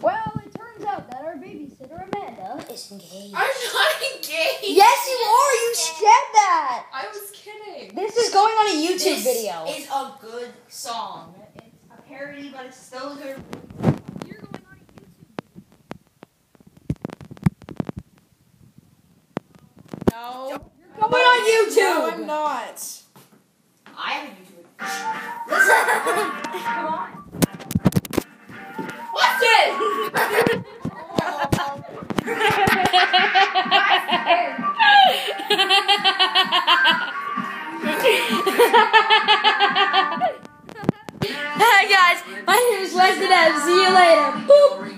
Well, it turns out that our babysitter Amanda. Is engaged. I'm not engaged. Yes, you are. You said that. I was kidding. This is going on a YouTube this video. is a good song. It's a parody, but it's still good. You're going on YouTube. No. You're going on YouTube. No, I'm not. I have a YouTube. Come on. Hey guys, my name is Wesley Nev. See you later. Boop.